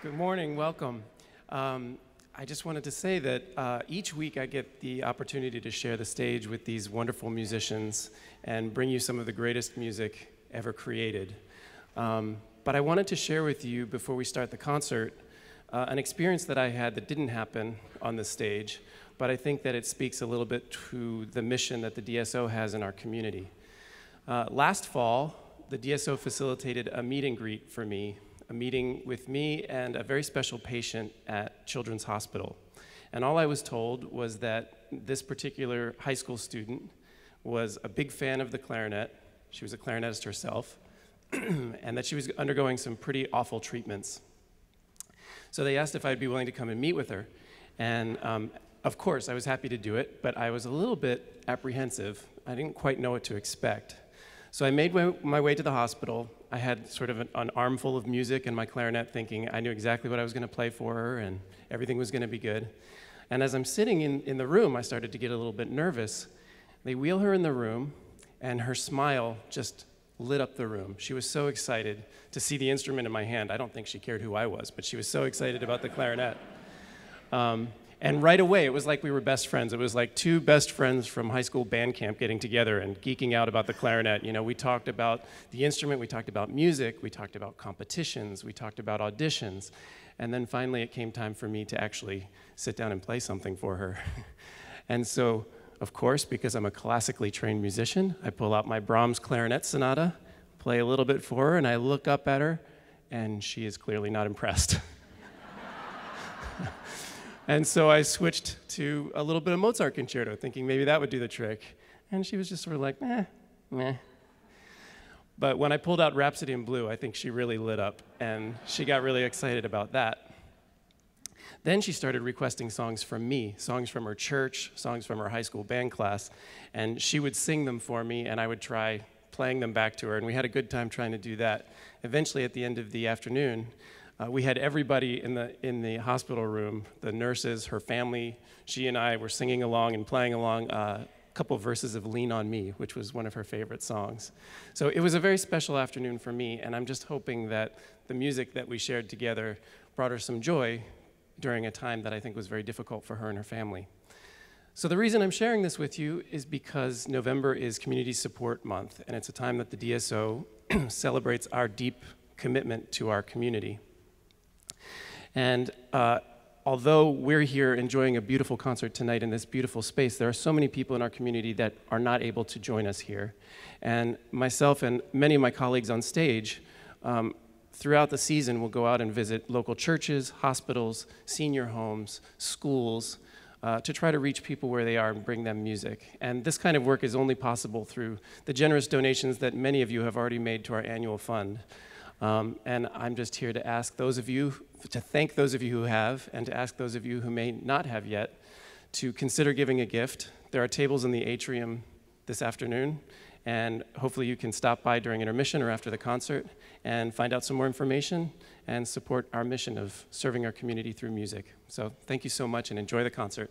Good morning, welcome. Um, I just wanted to say that uh, each week I get the opportunity to share the stage with these wonderful musicians and bring you some of the greatest music ever created. Um, but I wanted to share with you before we start the concert uh, an experience that I had that didn't happen on the stage, but I think that it speaks a little bit to the mission that the DSO has in our community. Uh, last fall, the DSO facilitated a meet and greet for me a meeting with me and a very special patient at Children's Hospital. And all I was told was that this particular high school student was a big fan of the clarinet. She was a clarinetist herself, and that she was undergoing some pretty awful treatments. So they asked if I'd be willing to come and meet with her. And um, of course, I was happy to do it, but I was a little bit apprehensive. I didn't quite know what to expect. So I made my way to the hospital. I had sort of an, an armful of music and my clarinet, thinking I knew exactly what I was going to play for her and everything was going to be good. And as I'm sitting in, in the room, I started to get a little bit nervous. They wheel her in the room, and her smile just lit up the room. She was so excited to see the instrument in my hand. I don't think she cared who I was, but she was so excited about the clarinet. Um, and right away, it was like we were best friends. It was like two best friends from high school band camp getting together and geeking out about the clarinet. You know, we talked about the instrument, we talked about music, we talked about competitions, we talked about auditions. And then finally, it came time for me to actually sit down and play something for her. and so, of course, because I'm a classically trained musician, I pull out my Brahms clarinet sonata, play a little bit for her, and I look up at her, and she is clearly not impressed. And so I switched to a little bit of Mozart concerto, thinking maybe that would do the trick. And she was just sort of like, meh, meh. But when I pulled out Rhapsody in Blue, I think she really lit up, and she got really excited about that. Then she started requesting songs from me, songs from her church, songs from her high school band class, and she would sing them for me, and I would try playing them back to her, and we had a good time trying to do that. Eventually, at the end of the afternoon, uh, we had everybody in the, in the hospital room the nurses, her family, she and I were singing along and playing along uh, a couple of verses of Lean on Me, which was one of her favorite songs. So it was a very special afternoon for me, and I'm just hoping that the music that we shared together brought her some joy during a time that I think was very difficult for her and her family. So, the reason I'm sharing this with you is because November is Community Support Month, and it's a time that the DSO celebrates our deep commitment to our community. And uh, although we're here enjoying a beautiful concert tonight in this beautiful space, there are so many people in our community that are not able to join us here. And myself and many of my colleagues on stage, um, throughout the season, will go out and visit local churches, hospitals, senior homes, schools. Uh, to try to reach people where they are and bring them music. And this kind of work is only possible through the generous donations that many of you have already made to our annual fund. Um, and I'm just here to ask those of you, to thank those of you who have, and to ask those of you who may not have yet, to consider giving a gift. There are tables in the atrium this afternoon, and hopefully you can stop by during intermission or after the concert and find out some more information and support our mission of serving our community through music. So thank you so much and enjoy the concert.